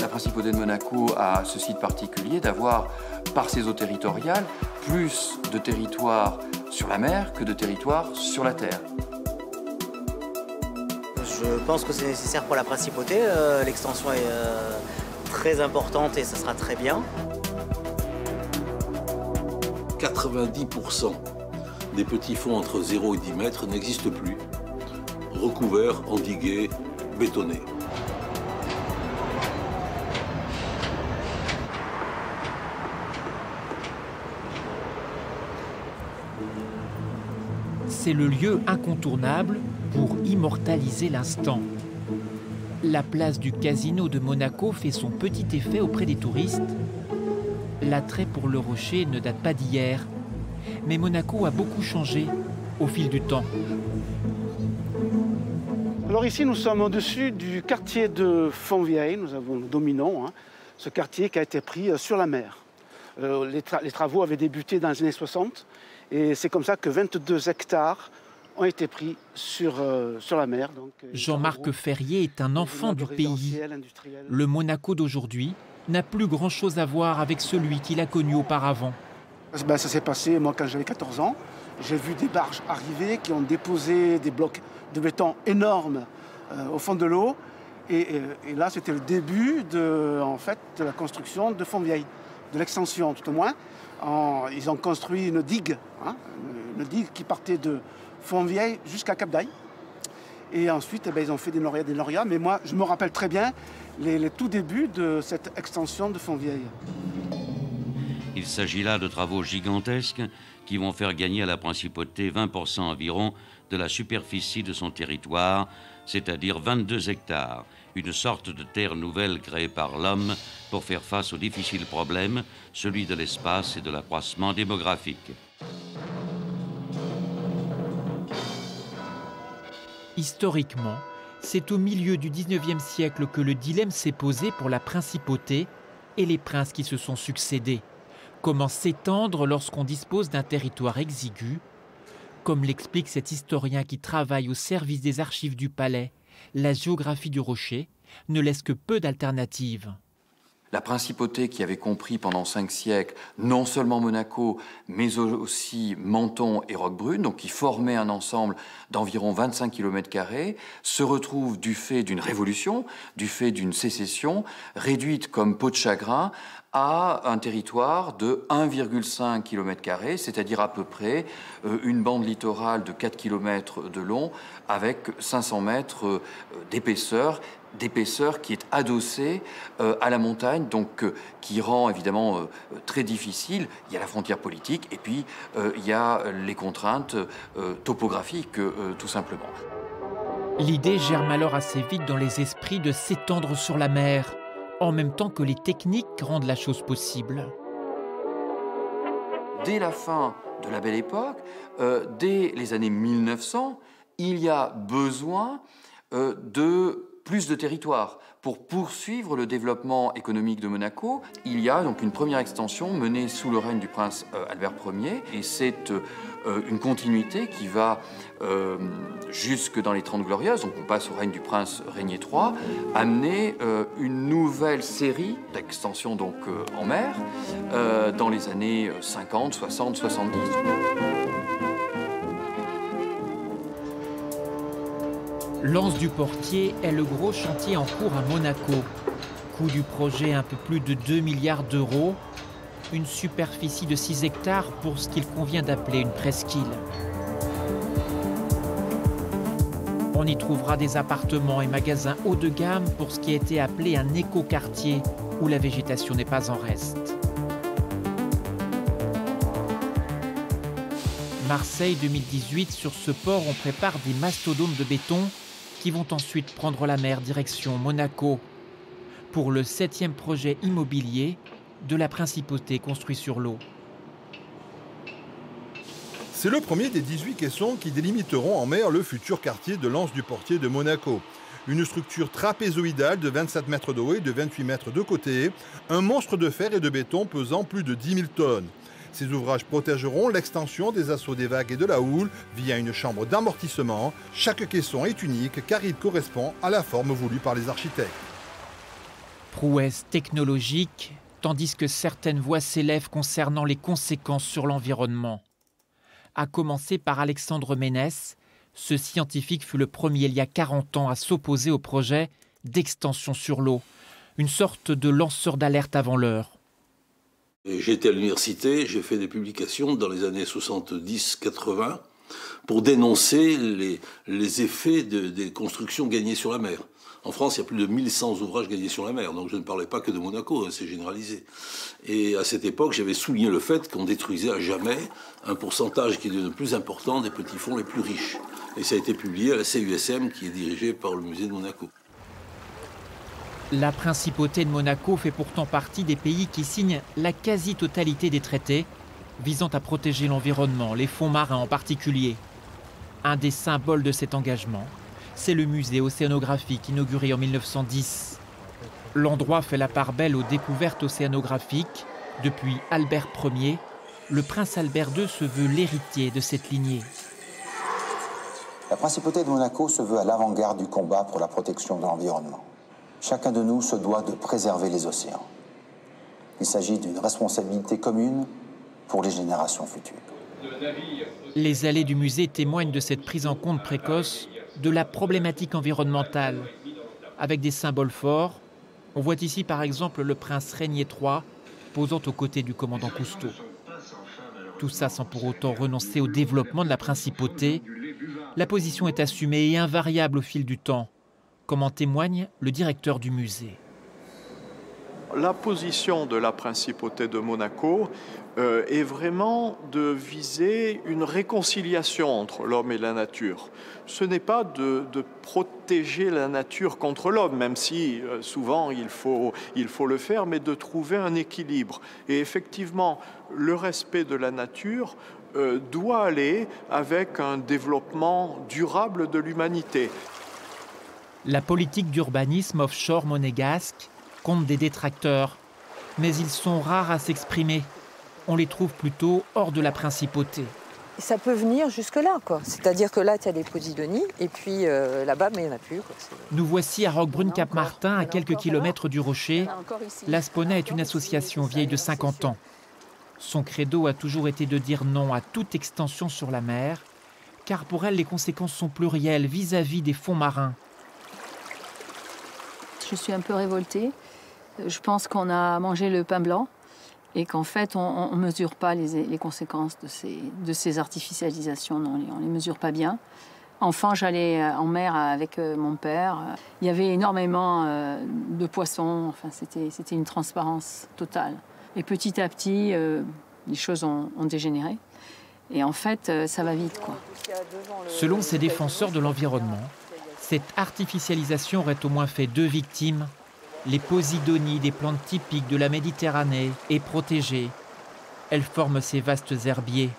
La principauté de Monaco a ce site particulier d'avoir, par ses eaux territoriales, plus de territoire sur la mer que de territoire sur la terre. Je pense que c'est nécessaire pour la principauté. Euh, l'extension est euh, très importante et ça sera très bien. 90% des petits fonds entre 0 et 10 mètres n'existent plus, recouverts, endigués, bétonnés. C'est le lieu incontournable pour immortaliser l'instant. La place du casino de Monaco fait son petit effet auprès des touristes. L'attrait pour le rocher ne date pas d'hier, mais Monaco a beaucoup changé au fil du temps. Alors ici, nous sommes au-dessus du quartier de Fontvieille, nous avons le dominant, hein, ce quartier qui a été pris euh, sur la mer. Euh, les, les, travaux avaient débuté dans les années 60 et c'est comme ça que 22 hectares ont été pris sur, euh, sur la mer. Jean-Marc Ferrier est un enfant du pays. Le Monaco d'aujourd'hui n'a plus grand-chose à voir avec celui qu'il a connu auparavant. Ben, ça s'est passé, moi, quand j'avais 14 ans. J'ai vu des barges arriver qui ont déposé des blocs de béton énormes euh, au fond de l'eau. Et, et, là, c'était le début de, en fait, de la construction de Fontvieille, de l'extension tout au moins. Ils ont construit une digue, hein, une digue qui partait de, Fontvieille jusqu'à Cap d'Aille. Et ensuite, eh bien, ils ont fait des Norias, des Norias. Mais moi, je me rappelle très bien les, les tout débuts de cette extension de Fontvieille. Il s'agit là de travaux gigantesques qui vont faire gagner à la principauté 20% environ de la superficie de son territoire, c'est-à-dire 22 hectares, une sorte de terre nouvelle créée par l'homme pour faire face au difficile problème, celui de l'espace et de l'accroissement démographique. Historiquement, c'est au milieu du 19e siècle que le dilemme s'est posé pour la principauté et les princes qui se sont succédés. Comment s'étendre lorsqu'on dispose d'un territoire exigu Comme l'explique cet historien qui travaille au service des archives du palais, la géographie du rocher ne laisse que peu d'alternatives la principauté qui avait compris pendant cinq siècles non seulement Monaco, mais aussi Menton et Roquebrune, donc qui formaient un ensemble d'environ 25 km, se retrouve du fait d'une révolution, du fait d'une sécession, réduite comme peau de chagrin à un territoire de 1,5 km, c'est-à-dire à peu près euh, une bande littorale de 4 km de long avec 500 mètres euh, d'épaisseur d'épaisseur qui est adossée euh, à la montagne, donc euh, qui rend évidemment euh, très difficile. Il y a la frontière politique et puis il y a les contraintes topographiques, tout simplement. L'idée germe alors assez vite dans les esprits de s'étendre sur la mer, en même temps que les techniques rendent la chose possible. Dès la fin de la Belle Époque, dès les années 1900, il y a besoin de plus de territoire. Pour poursuivre le développement économique de Monaco, il y a donc une première extension menée sous le règne du prince euh, Albert Ier, et c'est euh, une continuité qui va euh, jusque dans les Trente Glorieuses, donc on passe au règne du prince Régnier III, amener une nouvelle série d'extensions donc en mer dans les années 50, 60, 70. L'Anse du Portier est le gros chantier en cours à Monaco. Coût du projet un peu plus de 2 milliards d'euros, une superficie de 6 hectares pour ce qu'il convient d'appeler une presqu'île. On y trouvera des appartements et magasins haut de gamme pour ce qui a été appelé un éco-quartier où la végétation n'est pas en reste. Marseille 2018, sur ce port, on prépare des mastodontes de béton qui vont ensuite prendre la mer direction Monaco pour le septième projet immobilier de la principauté construit sur l'eau. C'est le premier des 18 caissons qui délimiteront en mer le futur quartier de l'Anse du Portier de Monaco. Une structure trapézoïdale de 27 mètres de haut et de 28 mètres de côté, un monstre de fer et de béton pesant plus de 10 000 tonnes. Ces ouvrages protégeront l'extension des assauts des vagues et de la houle via une chambre d'amortissement. Chaque caisson est unique car il correspond à la forme voulue par les architectes. Prouesse technologique, tandis que certaines voix s'élèvent concernant les conséquences sur l'environnement. À commencer par Alexandre Ménès, ce scientifique fut le premier il y a 40 ans à s'opposer au projet d'extension sur l'eau, une sorte de lanceur d'alerte avant l'heure. J'étais à l'université, j'ai fait des publications dans les années 70-80 pour dénoncer les, effets des constructions gagnées sur la mer. En France, il y a plus de 1100 ouvrages gagnés sur la mer, donc je ne parlais pas que de Monaco, hein, c'est généralisé. Et à cette époque, j'avais souligné le fait qu'on détruisait à jamais un pourcentage qui est de plus important des petits fonds les plus riches. Et ça a été publié à la CUSM, qui est dirigée par le musée de Monaco. La principauté de Monaco fait pourtant partie des pays qui signent la quasi-totalité des traités visant à protéger l'environnement, les fonds marins en particulier. Un des symboles de cet engagement, c'est le musée océanographique inauguré en 1910. L'endroit fait la part belle aux découvertes océanographiques. Depuis Albert Ier, le prince Albert II se veut l'héritier de cette lignée. La principauté de Monaco se veut à l'avant-garde du combat pour la protection de l'environnement. Chacun de nous se doit de préserver les océans. Il s'agit d'une responsabilité commune pour les générations futures. Les allées du musée témoignent de cette prise en compte précoce de la problématique environnementale, avec des symboles forts. On voit ici par exemple le prince Régnier III posant aux côtés du commandant Cousteau. Tout ça sans pour autant renoncer au développement de la principauté. La position est assumée et invariable au fil du temps, comme en témoigne le directeur du musée. La position de la principauté de Monaco euh, est vraiment de viser une réconciliation entre l'homme et la nature. Ce n'est pas de, protéger la nature contre l'homme, même si euh, souvent il faut, il faut le faire, mais de trouver un équilibre. Et effectivement, le respect de la nature euh, doit aller avec un développement durable de l'humanité. La politique d'urbanisme offshore monégasque compte des détracteurs, mais ils sont rares à s'exprimer on les trouve plutôt hors de la principauté. Ça peut venir jusque-là, quoi. C'est-à-dire que là, tu as des Posidonies, et puis euh, là-bas, mais il n'y en a plus. Nous voici à Roquebrune-Cap-Martin, à quelques kilomètres du rocher. L'Aspona est une association vieille de 50 ans. Son credo a toujours été de dire non à toute extension sur la mer, car pour elle, les conséquences sont plurielles vis-à-vis des fonds marins. Je suis un peu révoltée. Je pense qu'on a mangé le pain blanc et qu'en fait, on ne mesure pas les, conséquences de ces, artificialisations, on ne les mesure pas bien. Enfant, j'allais euh, en mer avec euh, mon père. Il y avait énormément euh, de poissons, enfin, c'était une transparence totale. Et petit à petit, les choses ont, ont, dégénéré. Et en fait, ça va vite. Quoi. Selon ces défenseurs de l'environnement, cette artificialisation aurait au moins fait deux victimes les posidonies des plantes typiques de la Méditerranée est protégée. Elles forment ces vastes herbiers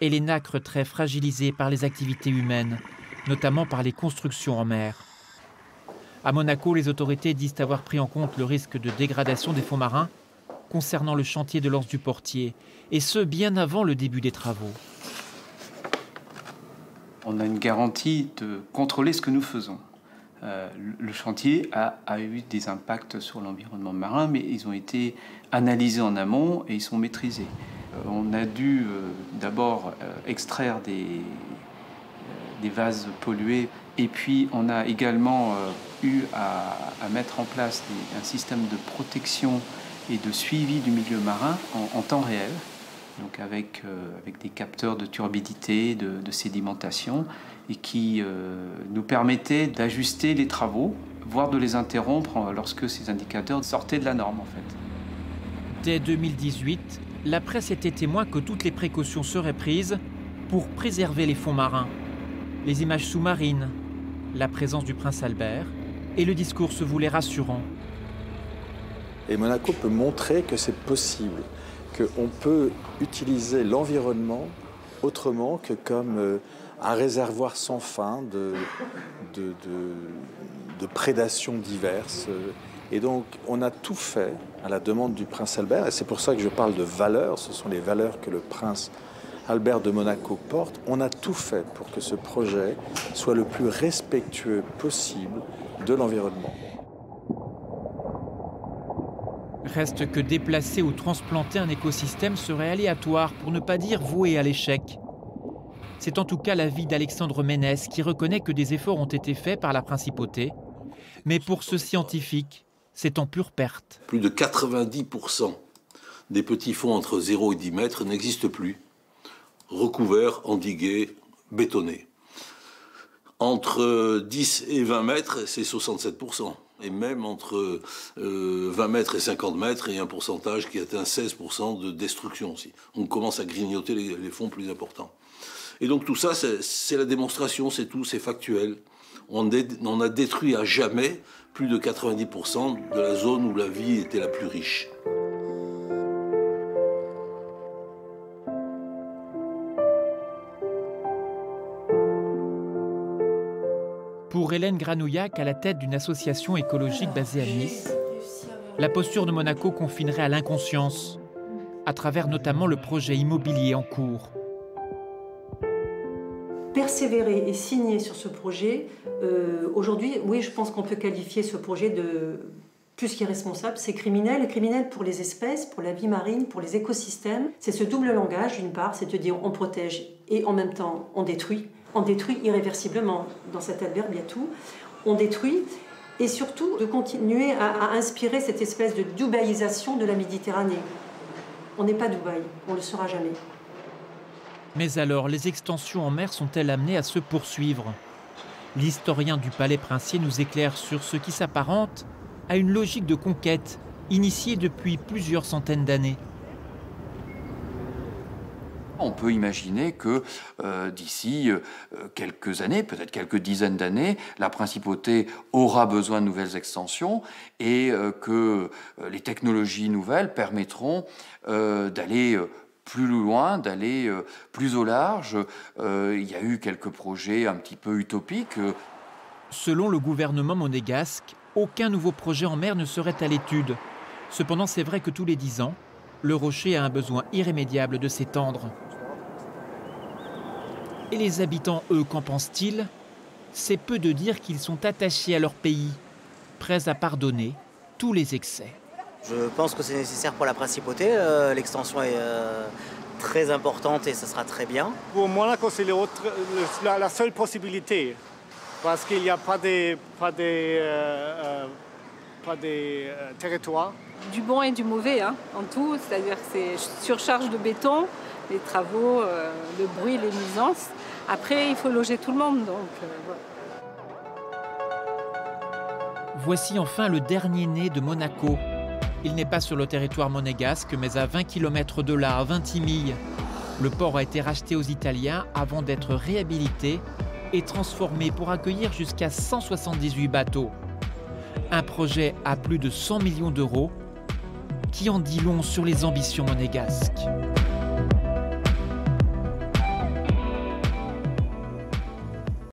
et les nacres très fragilisés par les activités humaines, notamment par les constructions en mer. À Monaco, les autorités disent avoir pris en compte le risque de dégradation des fonds marins concernant le chantier de l'Anse du Portier, et ce bien avant le début des travaux. On a une garantie de contrôler ce que nous faisons. Euh, le chantier a, eu des impacts sur l'environnement marin, mais ils ont été analysés en amont et ils sont maîtrisés. Euh, on a dû euh, d'abord extraire des, des, vases pollués et puis on a également eu à, mettre en place un système de protection et de suivi du milieu marin en, temps réel, donc avec, avec des capteurs de turbidité, de, de sédimentation, et qui euh, nous permettait d'ajuster les travaux, voire de les interrompre lorsque ces indicateurs sortaient de la norme en fait. Dès 2018, la presse était témoin que toutes les précautions seraient prises pour préserver les fonds marins. Les images sous-marines, la présence du prince Albert, et le discours se voulait rassurant. Et Monaco peut montrer que c'est possible, qu'on peut utiliser l'environnement autrement que comme euh, un réservoir sans fin de, de, de prédations diverses. Et donc, on a tout fait à la demande du prince Albert, et c'est pour ça que je parle de valeurs, ce sont les valeurs que le prince Albert de Monaco porte. On a tout fait pour que ce projet soit le plus respectueux possible de l'environnement. Reste que déplacer ou transplanter un écosystème serait aléatoire, pour ne pas dire voué à l'échec. C'est en tout cas l'avis d'Alexandre Ménès qui reconnaît que des efforts ont été faits par la principauté. Mais pour ce scientifique, c'est en pure perte. Plus de 90% des petits fonds entre 0 et 10 mètres n'existent plus, recouverts, endigués, bétonnés. Entre 10 et 20 mètres, c'est 67%. Et même entre 20 euh, mètres et 50 mètres, il y a un pourcentage qui atteint 16% de destruction aussi. On commence à grignoter les, fonds plus importants. Et donc tout ça, c'est la démonstration, c'est tout, c'est factuel. On, on a détruit à jamais plus de 90% de la zone où la vie était la plus riche. Pour Hélène Granouillac, à la tête d'une association écologique basée à Nice, la posture de Monaco confinerait à l'inconscience, à travers notamment le projet immobilier en cours persévérer et signer sur ce projet, euh, aujourd'hui, oui, je pense qu'on peut qualifier ce projet de plus qu'irresponsable. C'est criminel, et criminel pour les espèces, pour la vie marine, pour les écosystèmes. C'est ce double langage, d'une part, c'est de dire on protège et en même temps on détruit. On détruit irréversiblement. Dans cet adverbe, il tout. On détruit et surtout de continuer à, à inspirer cette espèce de dubaïsation de la Méditerranée. On n'est pas Dubaï, on ne le sera jamais. Mais alors, les extensions en mer sont-elles amenées à se poursuivre? L'historien du palais princier nous éclaire sur ce qui s'apparente à une logique de conquête initiée depuis plusieurs centaines d'années. On peut imaginer que euh, d'ici euh, quelques années, peut-être quelques dizaines d'années, la principauté aura besoin de nouvelles extensions et euh, que les technologies nouvelles permettront d'aller plus loin, d'aller plus au large. Il y a eu quelques projets un petit peu utopiques. Selon le gouvernement monégasque, aucun nouveau projet en mer ne serait à l'étude. Cependant, c'est vrai que tous les dix ans, le rocher a un besoin irrémédiable de s'étendre. Et les habitants, eux, qu'en pensent-ils? C'est peu de dire qu'ils sont attachés à leur pays, prêts à pardonner tous les excès. Je pense que c'est nécessaire pour la principauté. Euh, l'extension est euh, très importante et ce sera très bien. Pour Monaco, c'est la, seule possibilité. Parce qu'il n'y a pas des, pas des, euh, pas des territoires. Du bon et du mauvais hein, en tout, c'est-à-dire que c'est surcharge de béton, les travaux, le bruit, les nuisances. Après, il faut loger tout le monde. Donc, Voici enfin le dernier né de Monaco, il n'est pas sur le territoire monégasque, mais à 20 km de là, à Vintimille. Le port a été racheté aux Italiens avant d'être réhabilité et transformé pour accueillir jusqu'à 178 bateaux. Un projet à plus de 100 millions d'euros qui en dit long sur les ambitions monégasques.